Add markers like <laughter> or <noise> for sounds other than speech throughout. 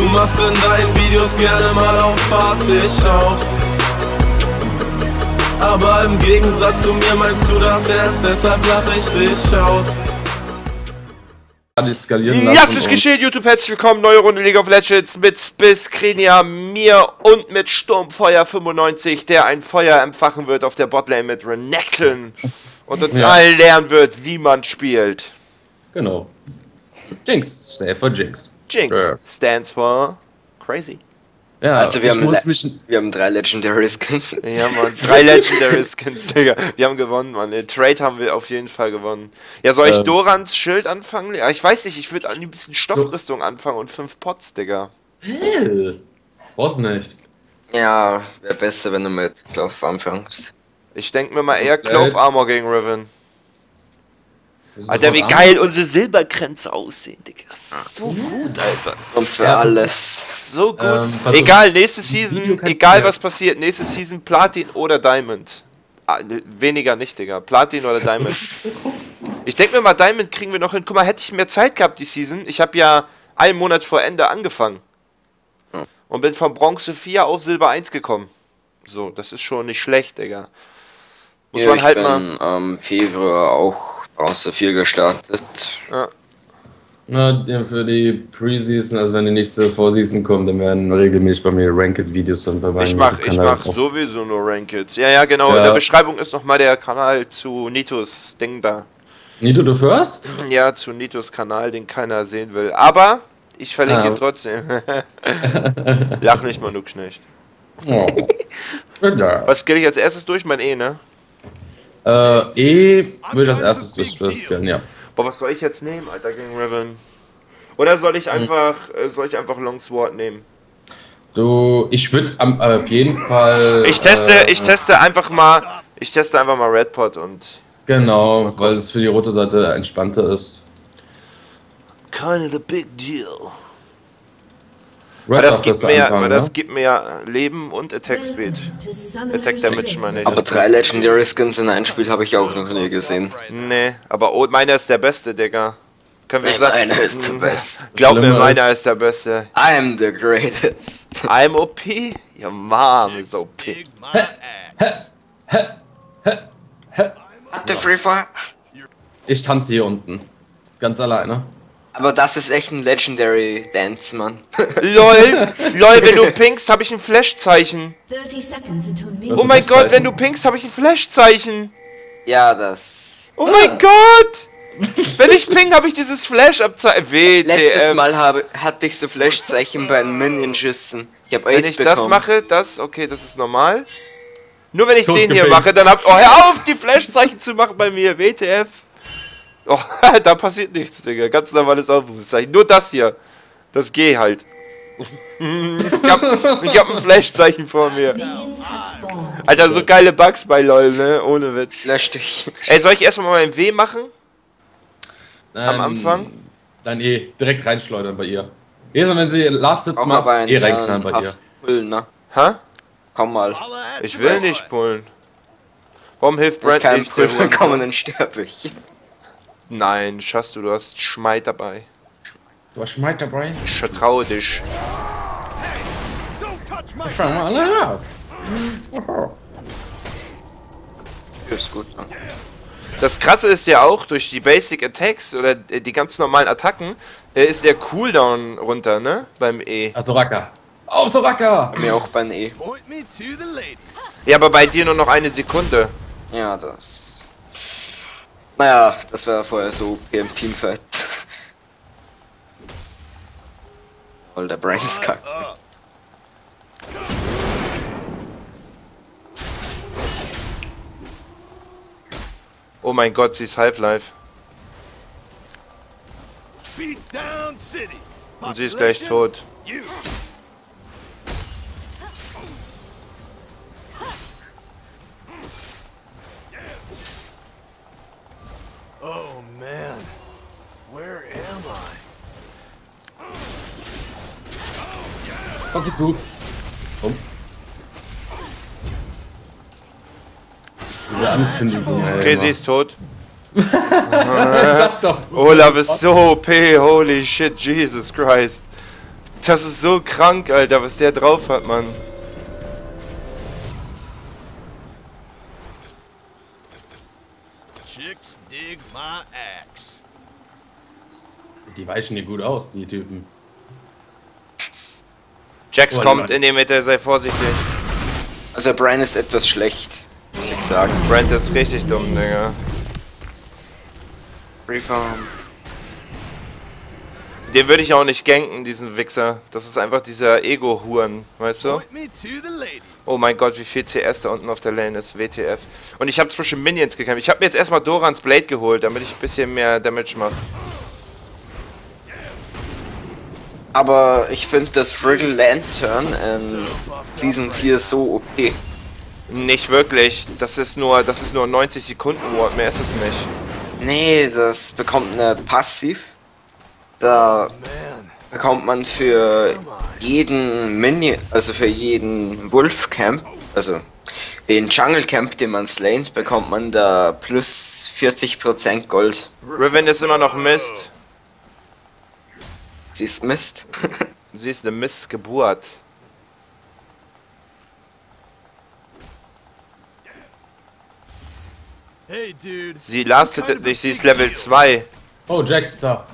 Du machst in deinen Videos gerne mal auf Fahrt, ich auch. Aber im Gegensatz zu mir meinst du das ernst, deshalb lach ich dich aus. skalieren Ja, es ist geschehen, YouTube, herzlich willkommen, neue Runde League of Legends mit Spiss, Krenia, mir und mit Sturmfeuer 95, der ein Feuer empfachen wird auf der Botlane mit Renekton <laughs> und uns Ja. allen lernen wird, wie man spielt. Genau. Jinx, stay for Jinx. Jinx Ja. stands for crazy. Ja, Also wir haben, wir haben drei Legendary Skins. Ja, Mann, drei Legendary Skins, Digga. Wir haben gewonnen, Mann. Den Trade haben wir auf jeden Fall gewonnen. Ja, soll ich Ähm. Dorans Schild anfangen? Ja, ich weiß nicht, ich würde an ein bisschen Stoffrüstung anfangen und fünf Pots, Digga. Äh, Brauchst du nicht. Ja, wäre besser, wenn du mit Klauf anfängst. Ich denke mir mal eher. Clove Armor gegen Riven. Alter, wie geil unsere Silberkränze aussehen, Digga. So gut, Alter. Und für Ja, alles. So gut. Ähm, pass auf. egal, nächste Season, egal was passiert, nächste Season Platin oder Diamond. Ah, ne, weniger nicht, Digga. Platin oder Diamond. <laughs> Ich denke mir mal, Diamond kriegen wir noch hin. Guck mal, hätte ich mehr Zeit gehabt die Season. Ich habe ja einen Monat vor Ende angefangen. Ja. Und bin von Bronze 4 auf Silber 1 gekommen. So, das ist schon nicht schlecht, Digga. Muss ja, man ich halt bin mal. am Februar auch Bronze 4 gestartet. Ja. Na, für die Preseason, also wenn die nächste Vorseason kommt, dann werden regelmäßig bei mir Ranked-Videos dann bei meinem Ich mach, ich mach sowieso nur Rankeds. Ja, ja, genau. In Ja. der Beschreibung ist nochmal der Kanal zu Nitos Ding da. Nito, du first? Ja, zu Nitos Kanal, den keiner sehen will. Aber ich verlinke Ah. ihn trotzdem. <laughs> Lach nicht, Manuk nicht. Oh. <laughs> Was gehe ich als erstes durch? Mein E, ne? Äh, E würde ich als erstes durchspielen, ja. Boah, was soll ich jetzt nehmen, Alter, gegen Riven? Oder soll Hm. ich einfach, äh, soll ich einfach Long Sword nehmen? Du, ich würde am auf jeden Fall. Ich teste, äh, ich teste einfach mal, ich teste einfach mal Red Pot und Genau, weil es für die rote Seite entspannter ist. kind of a big deal. Red Weil das gibt mir, anfangen, weil das ne? gibt mir ja Leben und Attack Speed. Attack Damage meine ich. Aber drei Legendary Skins in einem Spiel habe ich auch noch nie gesehen. Nee, aber oh, meiner ist der beste, Digga. Können wir sagen? Meiner ist der Beste. Glaub mir, meiner ist- ist der beste. I am the greatest. <laughs> I'm OP? Ja, Mom ist OP. Hatte Free Fire? Ich tanze hier unten. Ganz alleine. Aber das ist echt ein Legendary Dance, Mann. <laughs> LOL, LOL, wenn du <laughs> pinkst, habe ich ein Flashzeichen. Oh mein Gott, Zeichen? wenn du pinkst, habe ich ein Flashzeichen. ja, das. Oh mein Gott! <laughs> Wenn ich ping, habe ich dieses Flash-Abzeichen. Letztes WTF. Mal habe, hatte ich so Flashzeichen bei den Minion-Schüssen. Ich habe Wenn ich das bekommen. mache, das, okay, das ist normal. Nur wenn ich Tot den hier gepinkt. mache, dann habt, oh, hör auf, die Flashzeichen zu machen bei mir, WTF. Oh, <laughs> da passiert nichts, Digga, ganz normales Aufrufzeichen. Nur das hier, das G halt. ich hab, ich hab ein Flashzeichen vor mir. Alter, so geile Bugs bei LOL, ne, ohne Witz. Lösch dich. Ey, soll ich erstmal mal mein W machen? Am Anfang? Dann E, direkt reinschleudern bei ihr. Jedes Mal, wenn sie lastet, Auch macht aber ein, E reinknallen bei ihr. Pull, ne? Hä? Komm mal. Ich will nicht pullen. Warum hilft ich keinen nicht? Pull der Hurensohn? bekomme, dann sterbe ich. Nein, schaffst du, du hast Schmeid dabei. Du hast Schmeid dabei. Ich vertraue dich. Schauen wir alle ab. Ist gut, ne? Das krasse ist ja auch, durch die Basic Attacks oder äh, die ganz normalen Attacken äh, ist der Cooldown runter, ne? Beim E. Ah, Soraka. Auf Soraka! Mir auch beim E. Ja, aber bei dir nur noch eine Sekunde. Ja, das. Naja, das war vorher so im Teamfight. <laughs> Voll der Brain ist kacke. Oh mein Gott, sie ist Half-Life. Und sie ist gleich tot. Oh man, where am I? Cocky Spooks. Komm. Diese Ankündigung. Okay, sie ist tot. <laughs> Olaf ist so OP, holy shit, Jesus Christ. Das ist so krank, Alter, was der drauf hat, Mann. Chicks dig my axe. Die weichen die gut aus, die Typen. Jax Oh, kommt Mann. in die Mitte, sei vorsichtig. Also Brian ist etwas schlecht, muss ich sagen. Brent ist richtig dumm, Digga. Reform. Den würde ich auch nicht ganken, diesen Wichser. Das ist einfach dieser Ego-Huren, weißt du? Oh mein Gott, wie viel CS da unten auf der Lane ist. WTF. Und ich habe zwischen Minions gekämpft. Ich habe mir jetzt erstmal Dorans Blade geholt, damit ich ein bisschen mehr Damage mache. Aber ich finde das Wriggle Lantern in Season 4 so OP. Nicht wirklich. Das ist nur, das ist nur 90 Sekunden Ward, mehr ist es nicht. Nee, das bekommt eine Passiv. Da bekommt man für jeden Mini, also für jeden Wolf Camp, also den Jungle Camp, den man slayt, bekommt man da plus 40% Gold. Riven ist immer noch Mist. Sie ist Mist. <laughs> Sie ist eine Mistgeburt. hey dude. Sie lastet nicht, sie ist Level 2. Oh, Jax ist da.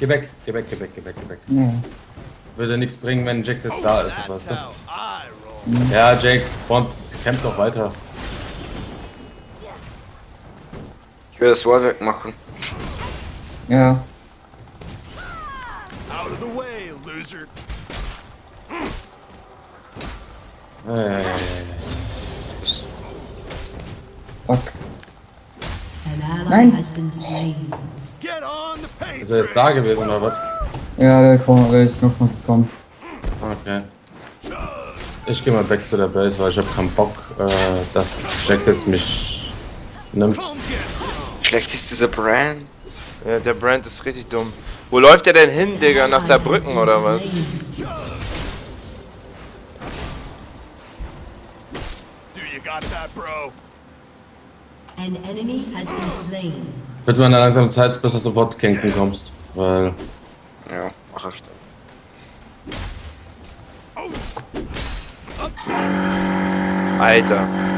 Geh weg, geh weg, geh weg, geh weg, geh weg. Würde nichts bringen, wenn Jax jetzt da ist, weißt du? roll. Ja, Jax, Front, kämpft doch weiter. Ich will das Wallwerk machen. Ja. Out of the way, ja. Fuck. Nein. Ist er jetzt da gewesen oder was? Ja, der, kommt, der ist noch gekommen. Okay. Ich gehe mal back zu der Base, weil ich habe keinen Bock, äh, dass Jax jetzt mich nimmt. Schlecht ist dieser Brand. Ja, der Brand ist richtig dumm. Wo läuft der denn hin, Digga? Nach has Saarbrücken oder was? slain. Do you got that, bro? An enemy has been slain. Wird man langsam Zeit, bis du sofort ganken kommst. Weil, Ja, mach ich. Alter.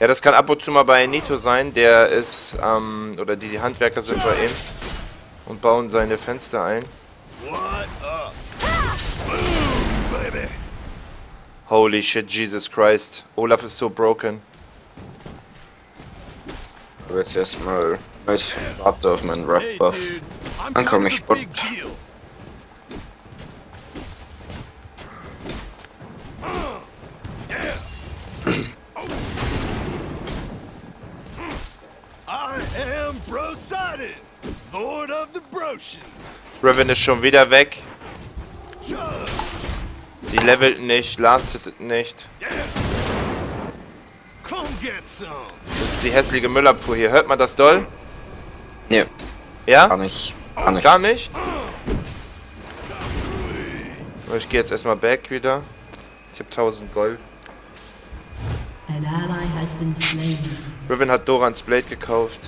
Ja, das kann ab und zu mal bei Nito sein. Der ist, ähm, oder die, die Handwerker sind bei ihm und bauen seine Fenster ein. Holy shit, Jesus Christ. Olaf ist so broken. Ich jetzt erstmal mit warte auf meinen Rap Hey, Buff. dude. I'm Dann komm kind ich of Riven ist schon wieder weg. Sie levelt nicht, lastet nicht. Das ist die hässliche Müllabfuhr hier. Hört man das doll? Nee, Ja? gar nicht. Gar nicht. Gar nicht? Ich gehe jetzt erstmal back wieder. Ich habe 1000 Gold. Riven hat Dorans Blade gekauft.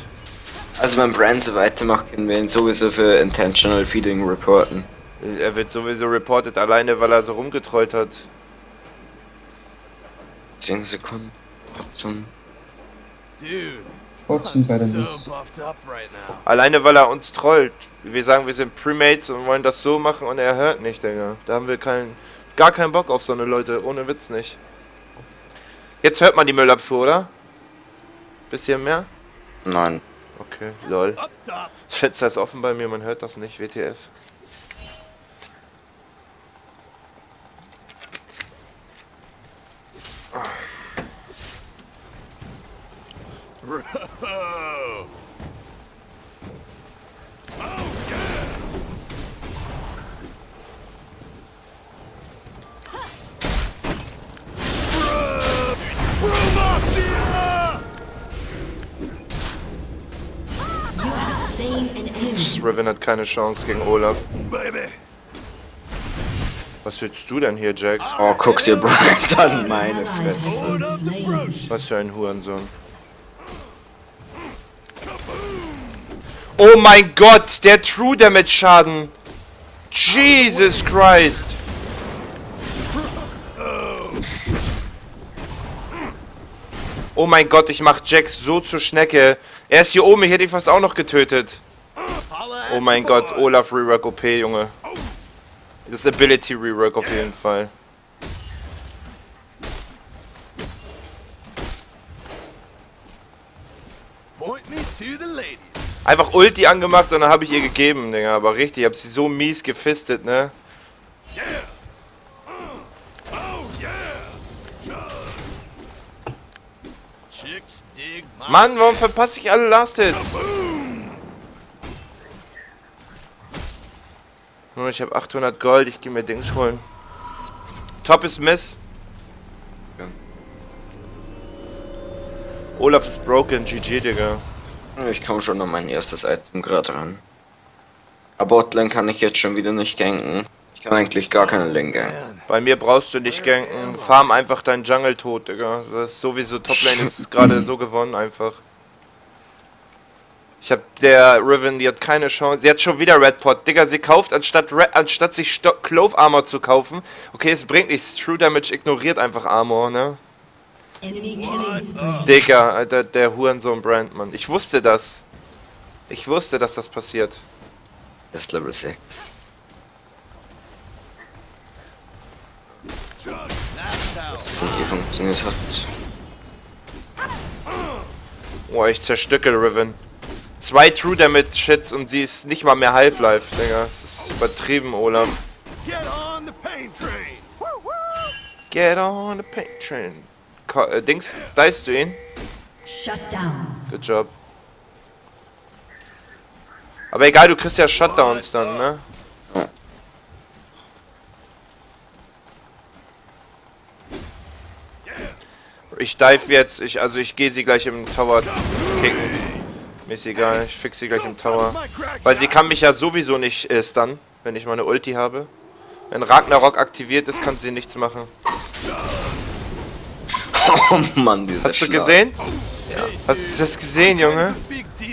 Also wenn Brand so weitermacht, können wir ihn sowieso für Intentional Feeding reporten. Er wird sowieso reported, alleine weil er so rumgetrollt hat. 10 Sekunden. Zum Dude, bei der so right now. Alleine weil er uns trollt. Wir sagen, wir sind Premates und wollen das so machen und er hört nicht, Digga. Da haben wir keinen, gar keinen Bock auf so eine Leute. Ohne Witz nicht. Jetzt hört man die Müllabfuhr, oder? Bisschen mehr? Nein. Okay, lol. Das Fenster ist offen bei mir, man hört das nicht. WTF. Bro. Bro. Bro <laughs> Riven hat keine Chance gegen Olaf. Baby. Was willst du denn hier, Jax? Oh, guck dir Brand an, meine Fresse. Was für ein Hurensohn. Oh mein Gott, der True Damage Schaden. Jesus Christ. Oh mein Gott, ich mach Jax so zur Schnecke. Er ist hier oben, ich hätte ihn fast auch noch getötet. Oh mein Gott, Olaf Rework OP, Junge. Das ist Ability Rework auf jeden Fall. Einfach Ulti angemacht und dann habe ich ihr gegeben, Digga. Aber richtig, ich habe sie so mies gefistet, ne? Oh dig my Mann, warum verpasse ich alle Last Hits? Ich habe 800 Gold, ich gehe mir Dings holen. Top ist Miss. Ja. Olaf ist broken, GG, Digga. Ich komme schon an mein erstes Item gerade ran. Aber Botlane kann ich jetzt schon wieder nicht ganken. Ich kann eigentlich gar keine Lane ganken. Bei mir brauchst du nicht ganken. Farm einfach deinen Jungle tot, Digga. Das ist sowieso Toplane ist <laughs> gerade so gewonnen einfach. Ich hab der Riven, die hat keine Chance. Sie hat schon wieder Red Pot. Digga, sie kauft anstatt Red, anstatt sich Sto Clove Armor zu kaufen. Okay, es bringt nichts. True Damage ignoriert einfach Armor, ne? Digga, Alter, der Hurensohn Brandmann. Ich wusste das. Ich wusste, dass das passiert. Das ist Level 6. Und hier funktioniert hat. Boah, ich zerstücke Riven. Zwei True Damage Shits und sie ist nicht mal mehr Half-Life, Digga. Das ist übertrieben, Olaf. Get on the pain train. Get on the paint train. Ko äh, Dings, diest du ihn? Shut down. Good job. Aber egal, du kriegst ja Shutdowns dann, ne? Ich dive jetzt, ich, also ich gehe sie gleich im Tower kicken. Mir ist egal, ich fix sie gleich im Tower. Weil sie kann mich ja sowieso nicht äh, stunnen, wenn ich meine Ulti habe. Wenn Ragnarok aktiviert ist, kann sie nichts machen. <laughs> Oh Mann, dieser Hast du Schlag. gesehen? Hast du das gesehen, Junge?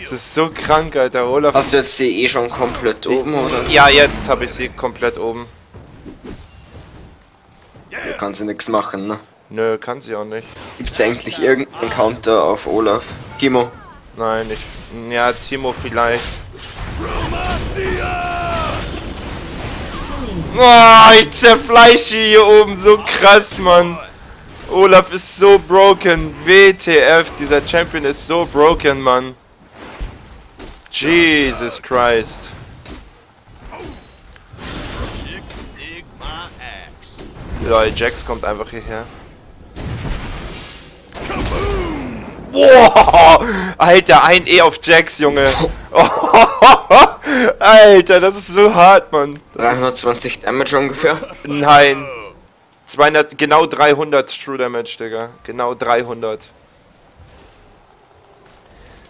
Das ist so krank, Alter. Olaf. Hast du jetzt die eh schon komplett oben oder? Ja, jetzt habe ich sie komplett oben. Da kann sie nichts machen, ne? Nö, kann sie auch nicht. Gibt's eigentlich irgendeinen Counter auf Olaf? Timo? Nein, ich. Ja, Timo vielleicht. Oh, ich zerfleische hier oben so krass, Mann. Olaf ist so broken. WTF, dieser Champion ist so broken, Mann. Jesus Christ. Lol, Jax kommt einfach hierher. Boah, Alter, ein E auf Jax, Junge. <laughs> Alter, das ist so hart, Mann. 320 Damage ungefähr. Nein. 200, genau 300 True Damage, Digga. Genau 300.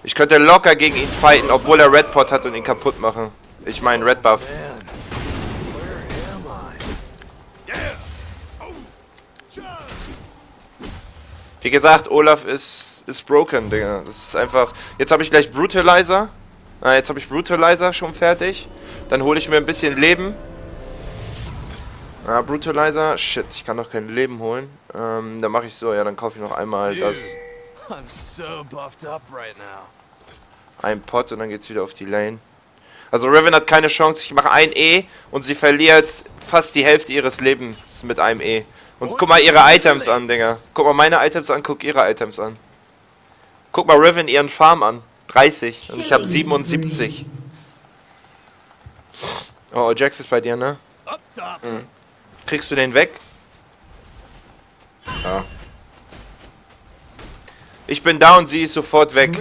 Ich könnte locker gegen ihn fighten, obwohl er Red Pot hat und ihn kaputt machen. Ich meine Red Buff. Wie gesagt, Olaf ist, ist broken, Digga. Das ist einfach... Jetzt habe ich gleich Brutalizer. Ah, jetzt habe ich Brutalizer schon fertig. Dann hole ich mir ein bisschen Leben. Ah, Brutalizer. Shit, ich kann doch kein Leben holen. Ähm, dann mache ich so, ja, dann kaufe ich noch einmal das, I'm so buffed up right now. ein Pot und dann geht's wieder auf die Lane. Also Riven hat keine Chance. Ich mache ein E und sie verliert fast die Hälfte ihres Lebens mit einem E. Und guck mal ihre Items an, Digga. Guck mal meine Items an, guck ihre Items an. Guck mal Riven ihren Farm an. 30 und ich habe 77. Oh, Jax ist bei dir, ne? Top. Kriegst du den weg? Ja. Ich bin da und sie ist sofort weg.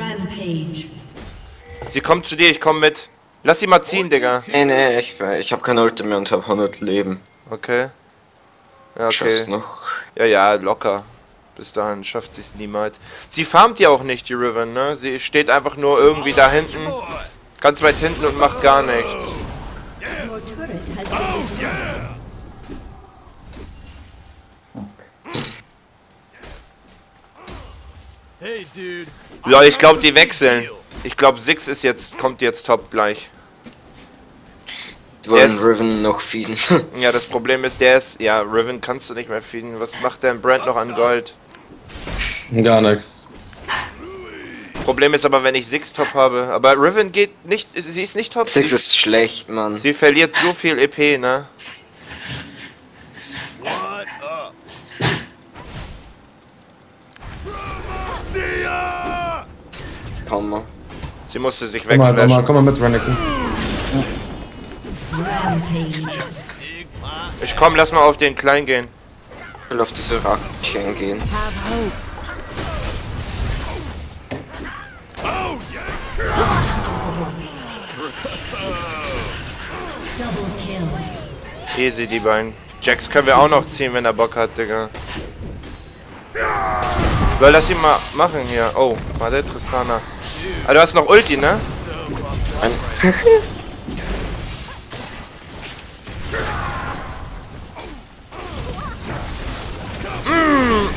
Sie kommt zu dir, ich komme mit. Lass sie mal ziehen, Digga. Nee, nee, ich, ich habe keine Ulti mehr und habe 100 Leben. Okay. Ja, Ich schaff's okay. noch. Ja, ja, locker. Bis dahin schafft sie es niemals. Sie farmt ja auch nicht, die Riven, ne? Sie steht einfach nur irgendwie da hinten, ganz weit hinten und macht gar nichts. Hey, dude. Ich glaube, die wechseln. Ich glaube, Six ist jetzt, kommt jetzt top gleich. Die wollen. Riven noch feeden. Ja, das Problem ist, der ist, ja, Riven kannst du nicht mehr feeden. Was macht denn Brand noch an Gold? Gar nichts. Problem ist aber, wenn ich Six top habe. Aber Riven geht nicht, sie ist nicht top. Six sie, ist schlecht, Mann. sie verliert so viel EP, ne? Komm mal. Sie musste sich Komm mal, komm mal, komm mal mit, Renekton. Ich komm, lass mal auf den Klein gehen. Ich will auf diese Rackchen gehen. Easy, die beiden. Jax können wir auch noch ziehen, wenn er Bock hat, Digga. Soll das ihn mal machen hier? Oh, warte, Tristana. Ah, du hast noch Ulti, ne? Ein Mm.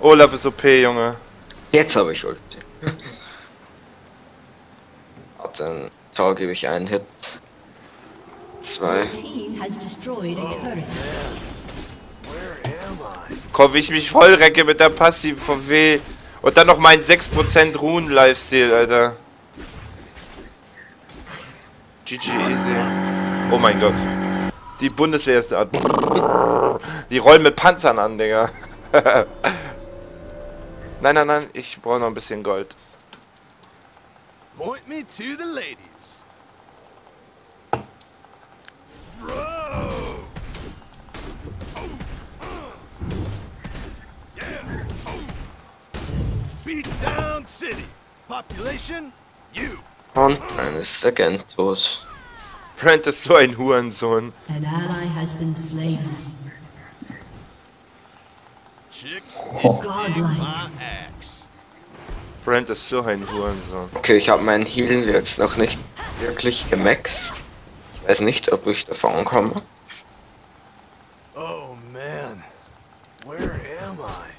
Olaf ist OP, Junge. Jetzt habe ich Ulti. Warte, Tor gebe ich einen Hit. Zwei. Team has destroyed a turret. Komm, wie ich mich voll recke mit der Passiv von W. Und dann noch mein 6% Runen-Lifestyle, Alter. GG easy. Oh mein Gott. Die Bundeswehr ist eine Art. Die rollen mit Panzern an, Digga. <laughs> nein, nein, nein, ich brauche noch ein bisschen Gold. Point me to the ladies. Bro! Yeah. Beat down city. Population, you. Und eines Agent tot. Brent ist so ein Hurensohn. An ally has been slain. Chicks, Godlike. my axe. Brent ist so ein Hurensohn. Okay, ich habe meinen Heal jetzt noch nicht wirklich gemaxt. Ich weiß nicht, ob ich davon komme. Oh man, where am I?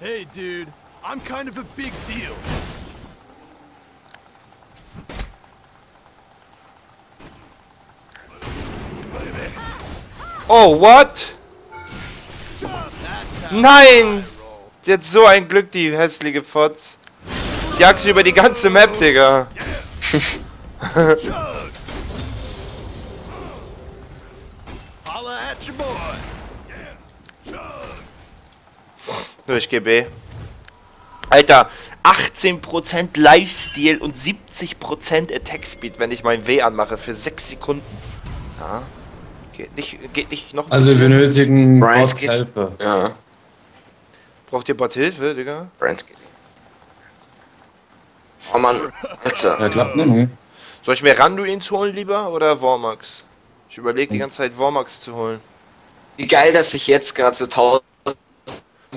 Hey dude, I'm kind of a big deal. Oh, what? Nein! Die hat so ein Glück, die hässliche Fotz. Jagt sie über die ganze Map, Digga. <laughs> Durch GB. Alter, 18% Lifesteal und 70% Attack Speed, wenn ich mein W anmache für 6 Sekunden. Ja. Geht nicht, geht nicht noch Also wir benötigen Brian Boss geht- Hilfe. Ja, Braucht ihr Bot Hilfe, Digga? Brand geht. Oh Mann, Alter. Ja klar. Nee, nee. Soll ich mir Randuins holen lieber oder Vormax? Ich überlege die ganze Zeit Vormax zu holen. Wie geil, dass ich jetzt gerade so 1000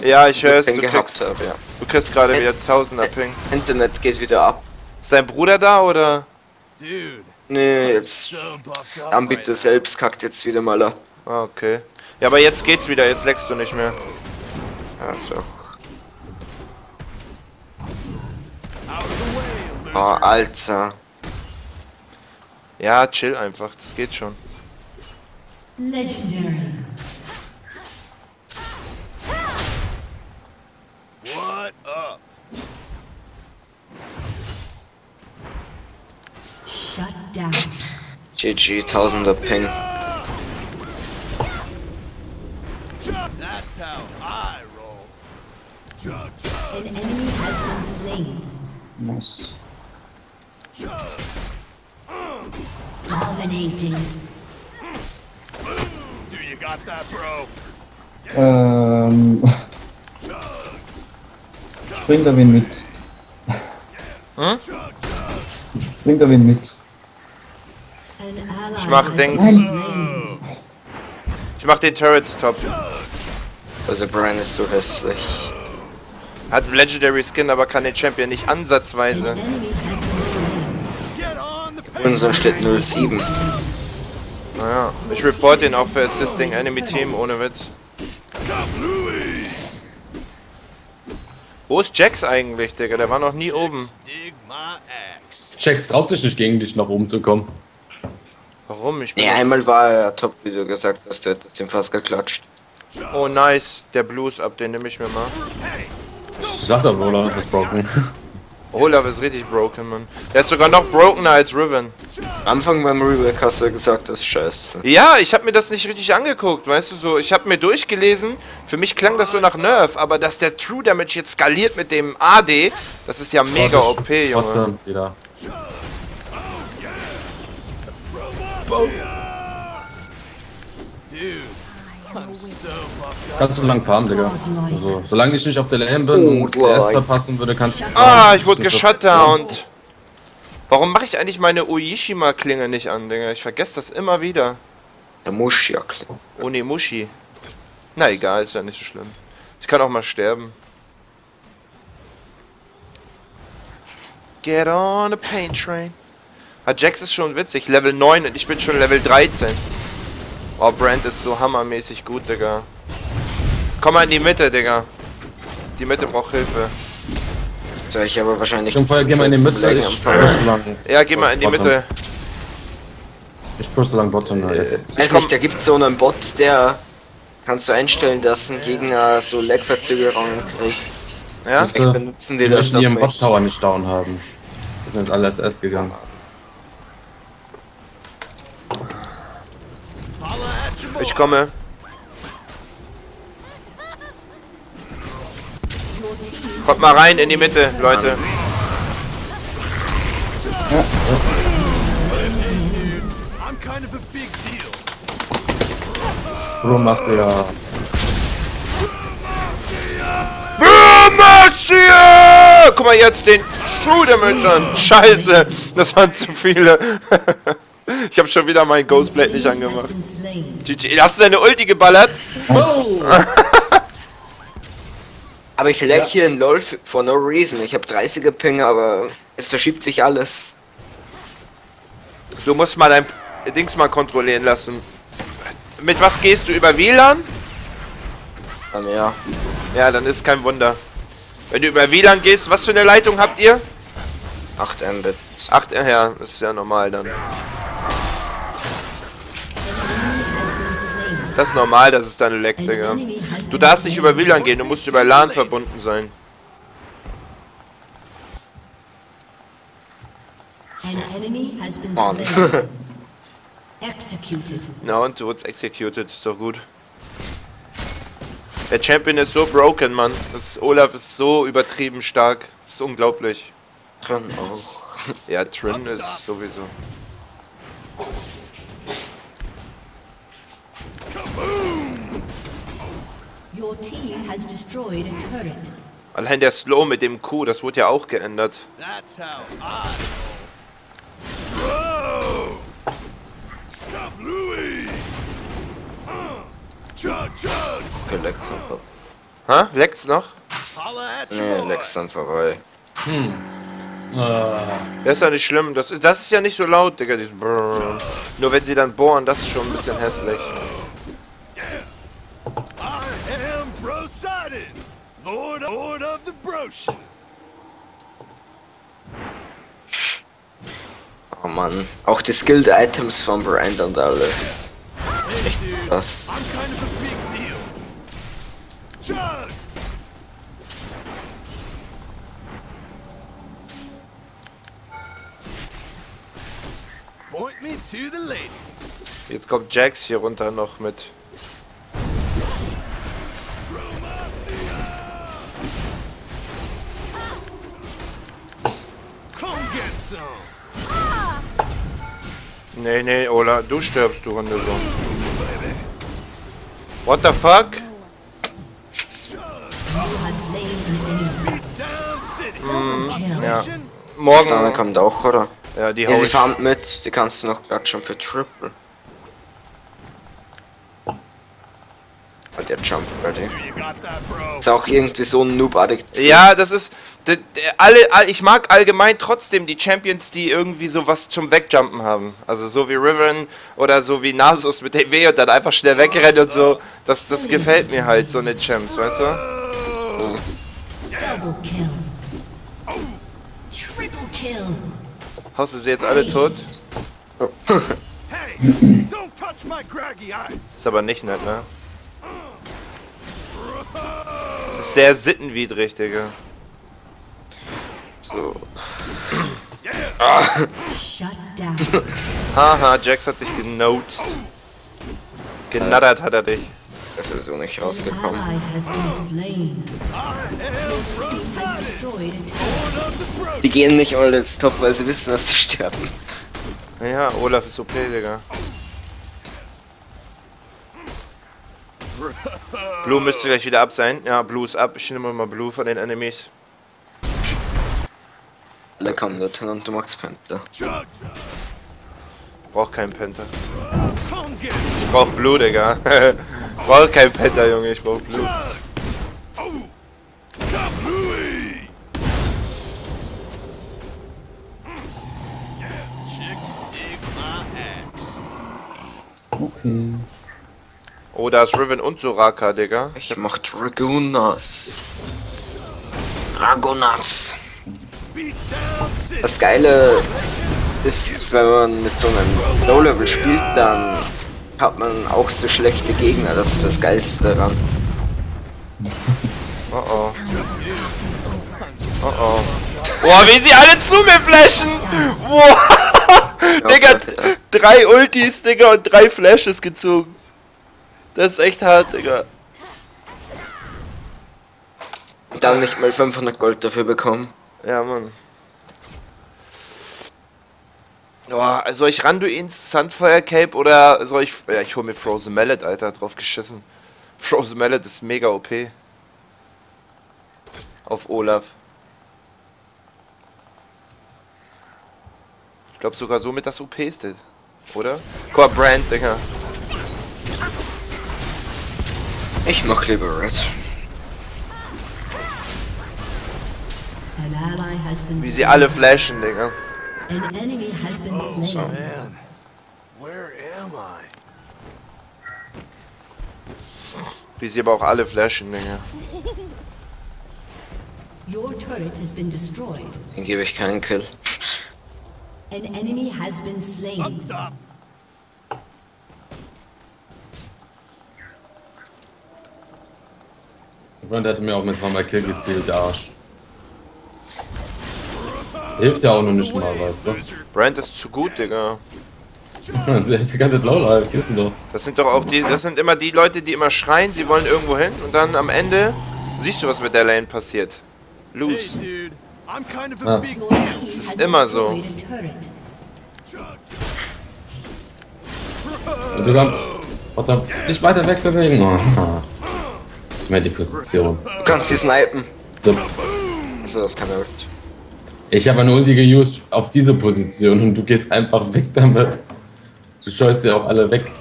Ja, ich höre es, du gehabt kriegst, ja. du kriegst gerade wieder 1000er Ping. Internet geht wieder ab. Ist dein Bruder da oder? Dude, Nee, jetzt. Anbieter selbst kackt jetzt wieder mal ab. Ah, okay. Ja, aber jetzt geht's wieder, jetzt leckst du nicht mehr. Of the way, Oh. Alter. Ja, chill einfach, das geht schon. Legendary. What up? Shut down. GG, tausender Ping. That's how I An enemy has been slain. Nice. Dominating. Do you got that, bro? Ähm. Springt der Wind mit. chug. Springt der Wind mit. Ich mach Dings. slain. Ich mach den Turret top. Also Brian ist so hässlich. Hat einen Legendary Skin, aber kann den Champion nicht An ansatzweise. Unser steht 07. Ich report den auch für Assisting Enemy Team, ohne Witz. Wo ist Jax eigentlich, Digga? Der war noch nie oben. Jax traut sich nicht gegen dich nach oben zu kommen. Warum? Ich bin Nee, einmal war er top, wie du gesagt hast, du hättest ihn fast geklatscht. Oh nice, der Blues ab, den nehme ich mir mal. Sag doch, Roller, was broken. <laughs> Olaf ist richtig broken, Mann. Der ist sogar noch brokener als Riven. Anfang beim Rework hast du gesagt, das ist scheiße. Ja, ich habe mir das nicht richtig angeguckt, weißt du so. Ich habe mir durchgelesen, für mich klang das so nach Nerf, aber dass der True Damage jetzt skaliert mit dem AD, das ist ja mega OP, Junge. Trotzdem, wieder. Dude, I'm so. Kannst du lang farmen, Digga. Also, solange ich nicht auf der Lane bin Oh, und CS verpassen würde, kannst du. Ah, ich wurde geshutdownt. Warum mache ich eigentlich meine Uishima-Klinge nicht an, Digga? Ich vergesse das immer wieder. Der Muschjackel. Onimushi. Na egal, ist ja nicht so schlimm. Ich kann auch mal sterben. Get on a pain train. Ah, Jax ist schon witzig. Level 9 und ich bin schon Level 13. Oh, Brand ist so hammermäßig gut, Digga. Komm mal in die Mitte, Digga. Die Mitte braucht Hilfe. Soll ich aber wahrscheinlich. Zum Fall geh mal in die Mitte, ich push so lang. Ja, geh mal in die Bottom. Mitte. Ich push so lang Bottom da jetzt. Weiß nicht, da gibt so einen Bot, der kannst du einstellen, dass ein Gegner so Lag-Verzögerung kriegt. Ja? Du, benutzen die die das ihren mich. Bot-Tower nicht down haben. Die sind jetzt alle SS gegangen. Ich komme. Kommt mal rein in die Mitte, Leute. I'm kind of a big deal. Bro, machst du ja. Marcia! Guck mal jetzt den True Damage an. Scheiße, das waren zu viele. <laughs> ich habe schon wieder meinen Ghostblade nicht angemacht. GG, hast du deine Ulti geballert? <laughs> Aber ich lag hier in LOL for no reason. Ich habe 30er Ping, aber es verschiebt sich alles. Du musst mal dein Dings mal kontrollieren lassen. Mit was gehst du über WLAN? Dann ja. Ja, dann ist kein Wunder. Wenn du über WLAN gehst, was für eine Leitung habt ihr? 8 Mbit. Ach, ja, ist ja normal dann. Das ist normal, dass es dann leckt, Digga. Du darfst nicht über WLAN gehen, du musst über LAN verbunden sein. Mann. <laughs> Na und du wurdest executed, ist doch gut. Der Champion ist so broken, Mann. Das Olaf ist so übertrieben stark. Das ist unglaublich. Drin auch. Ja, Trin ist sowieso. Your team has destroyed a turret. Allein der Slow mit dem Q, das wurde ja auch geändert. Okay, Lex noch? Holla at your Nee. Lex dann vorbei. Das ist ja nicht schlimm. Das ist, das ist ja nicht so laut, Digga. Nur wenn sie dann bohren, das ist schon ein bisschen hässlich. Oh Mann. Auch die Skilled Items von Brand und alles. The ladies. Jetzt kommt Jax hier runter noch mit. Nee, nee, Ola, du stirbst, du Runde so. What the fuck? Kill. Ja. Morgen. kommt auch, oder? Ja, die hau sie ich. mit, die kannst du noch klatschen für Triple. Der Jump Ready. Ist auch irgendwie so ein noobartig. Ja, das ist. d- d- Alle, all- ich mag allgemein trotzdem die Champions, die irgendwie sowas zum Wegjumpen haben. Also so wie Riven oder so wie Nasus mit dem W und dann einfach schnell wegrennen und so. Das, das gefällt mir halt, so eine Champs, weißt du? Double kill. Triple kill. Haust du sie jetzt alle tot? Hey, don't touch my craggy eyes. Ist aber nicht nett, ne? Das ist sehr sittenwidrig, Digga. So. Down. Haha, Jax hat dich genozt. Genattert hat er dich. Ist sowieso nicht rausgekommen. Die gehen nicht alle ins Top, weil sie wissen, dass sie sterben. Ja, Olaf ist OP, Digga. Blue müsste gleich wieder ab sein. Ja, Blue ist ab. Ich nehme mal Blue von den Enemies. Alle kommen und du machst Panther. Brauch keinen get Ich brauch Blue, Digga. <laughs> brauch keinen Penta, Junge. Ich brauch Blue. Okay. Oh, da ist Riven und Soraka, Digga. Ich mach down city. Das Geile ist, wenn man mit so einem Low-Level spielt, dann hat man auch so schlechte Gegner. Das ist das Geilste daran. Oh oh. Oh oh. Boah, wie sie alle zu mir flashen! Boah! Digga, drei Ultis, Digga, und drei Flashes gezogen. Das ist echt hart, Digga. Dann nicht mal 500 Gold dafür bekommen. Ja, Mann. Boah, soll ich Randuins Sunfire Cape oder soll ich. Ja, ich hol mir Frozen Mallet, Alter, drauf geschissen. <laughs> Frozen Mallet ist mega OP. Auf Olaf. Ich glaube sogar somit das OPste. Oder? Guck mal, Brand, Digga. Ich mach lieber Red. Wie sie alle flashen, Digga. Been slain. Man, where am I? Wie sie aber auch alle flashen, Digga. Your turret has been destroyed. Den gebe ich keinen Kill. An enemy has been slain. Und der hat mir auch mit zweimal Kill gestealt, der Arsch. Hilft ja auch noch nicht mal, weißt du? Brand ist zu gut, Digga. <laughs> Der ist die ganze Lowlife, die wissen doch. Das sind doch auch die, das sind immer die Leute, die immer schreien, sie wollen irgendwo hin und dann am Ende siehst du, was mit der Lane passiert. Hey, Lose. dude. I'm kind of a Ah. team ist immer so. Und du kannst. Verdammt, nicht weiter wegbewegen. Oh. <laughs> Mehr die Position. Du kannst sie snipen. So, So, das kann er. ich habe eine Ulti geused auf diese Position und du gehst einfach weg damit. Du scheust sie auch alle weg.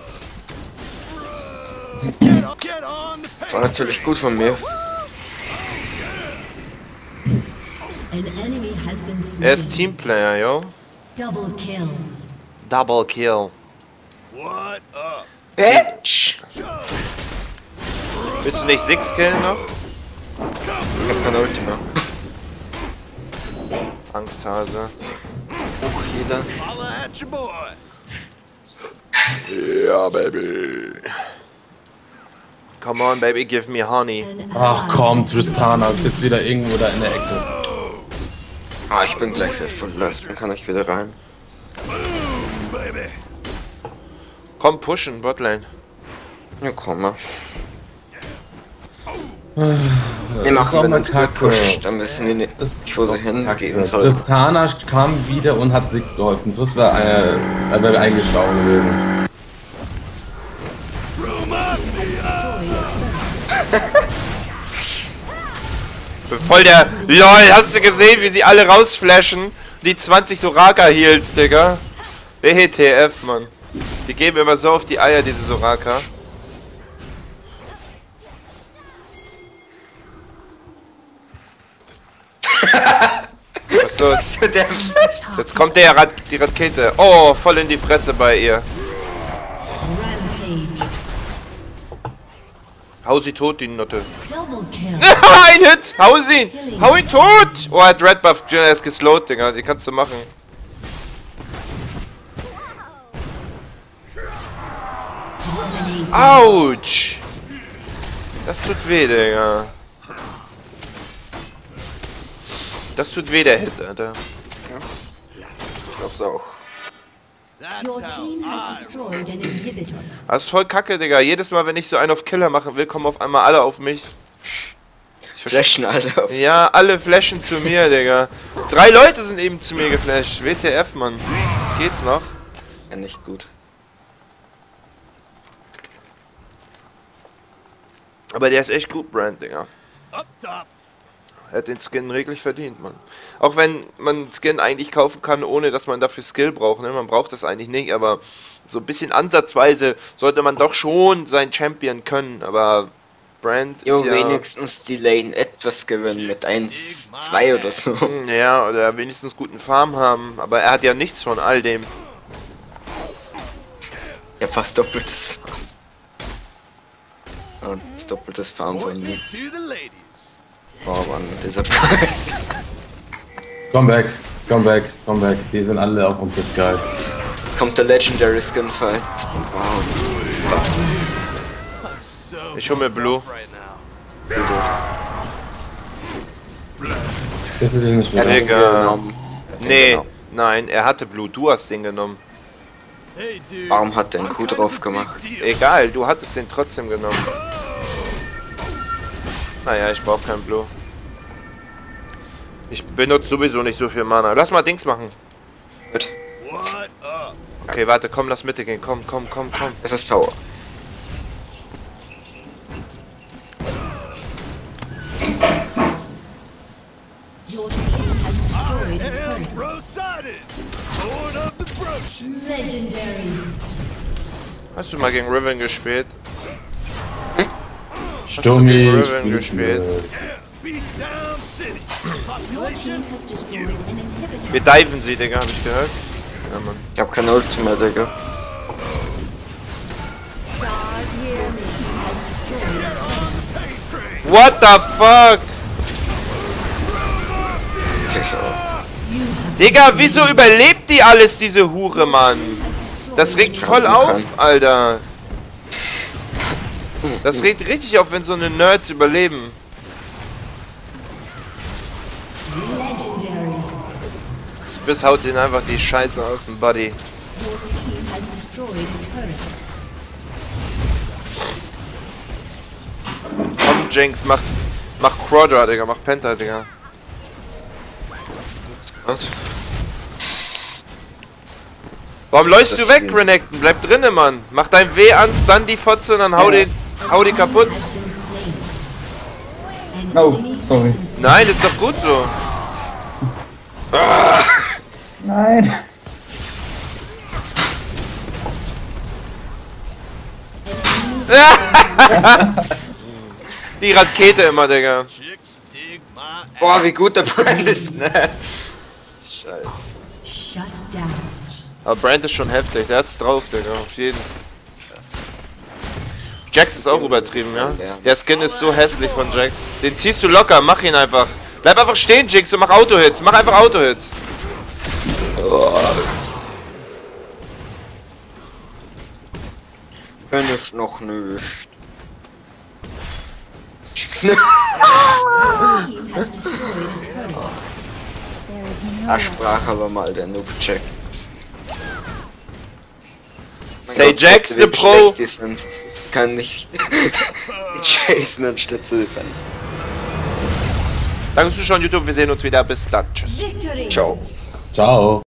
War natürlich gut von mir. Er ist Teamplayer, yo. Double kill. Double Kill. What up? Bitch! Willst du nicht Six killen noch? Ich hab keine Ulti mehr. Angsthase. Hoch jeder. Ja, baby. Come on, baby, give me honey. Ach komm, Tristana, du bist wieder irgendwo da in der Ecke. Ah, ich bin gleich wieder voll Leute. Dann kann ich wieder rein. Baby. Komm, pushen, Botlane. Ja, komm mal. Das Wir machen, auch wenn mal uns gut Kacke. pusht, dann wissen die doch hingehen sollen. Tristana kam wieder und hat Six geholfen. Sonst wäre äh, er wär eingeschlagen gewesen. <laughs> Voll der. LOL, hast du gesehen, wie sie alle rausflashen? Die 20 Soraka-Heals, Digga. WTF, Mann. Die geben immer so auf die Eier, diese Soraka. Was ist los? Der Jetzt kommt der Rad die Rakete. Oh, voll in die Fresse bei ihr. Hau sie tot, die Nutte. <laughs> Ein Hit! Hau sie! Hau ihn tot! Oh, er hat Red Buff. Er ist geslowt, Digga. Die kannst du machen. Autsch! Das tut weh, Digga. Das tut weh, der Hit, Alter. Ich glaub's auch. Das ist voll kacke, Digga. Jedes Mal, wenn ich so einen auf Killer machen will, kommen auf einmal alle auf mich. Flashen also auf. Ja, alle flashen zu mir, Digga. Drei Leute sind eben zu mir geflasht. WTF, Mann. Geht's noch? Ja, nicht gut. Aber der ist echt gut, Brand, Digga. up top. Er hat den Skin reglich verdient, Mann. Auch wenn man Skin eigentlich kaufen kann, ohne dass man dafür Skill braucht. Ne? Man braucht das eigentlich nicht, aber so ein bisschen ansatzweise sollte man doch schon sein Champion können. Aber Brand Jo, ist ja... wenigstens die Lane etwas gewinnen mit 1, 2 oder so. Ja, oder wenigstens guten Farm haben. Aber er hat ja nichts von all dem. Ja, fast doppeltes Farm. Und doppeltes Farm von mir. Oh Mann, dieser Come back, come back, come back. Die sind alle auf uns jetzt geil. Jetzt kommt der Legendary Skin Fight. Wow. So Ich hol mir Blue. right now. Bist du dich nicht Er mehr? hat Digga. Nee, nein, er hatte Blue. Du hast den genommen. Warum hat der einen kind drauf gemacht? Egal, du hattest den trotzdem genommen. Naja, ich brauch keinen Blue. Ich benutze sowieso nicht so viel Mana. Lass mal Dings machen. Gut. Okay, warte, komm, lass Mitte gehen. Komm, komm, komm, komm. Es ist Tower. Hast du mal gegen Riven gespielt? Inhibitor. Wir diven sie, Digga, hab ich gehört. Ja, Mann. Ich hab keine Ulti mehr, Digga. What the fuck? Digga, wieso überlebt die alles, diese Hure, Mann? Das regt voll auf, Alter. Das regt richtig auf, wenn so eine Nerds überleben. Spiss haut den einfach die Scheiße aus dem turret. Komm, Jinx, mach, mach Quadra, Digga, mach Penta, Digga. Warum läufst du weg. Renekton? Bleib drinnen, Mann. Mach dein W an, stun die Fotze und dann hau, den, hau die kaputt. Oh, sorry. Nein, ist doch gut so. Nein! <laughs> Die Rakete immer, Digga. Boah, wie gut der Brand ist, ne? Scheiße. Aber Brand ist schon heftig, der hat's drauf, Digga, auf jeden. Jax ist auch übertrieben, ja? Der Skin ist so hässlich von Jax. Den ziehst du locker, mach ihn einfach. Bleib einfach stehen, Jinx, und mach Autohits. Mach einfach Autohits. Wenn ich noch nicht. Schick's ne? <laughs> Da sprach aber mal der Noob-Check. Say Jax, the Pro. Sind, kann nicht chasen anstatt zu defenden. Danke fürs Zuschauen, YouTube. Wir sehen uns wieder. Bis dann. Tschüss. victory. Ciao. Ciao.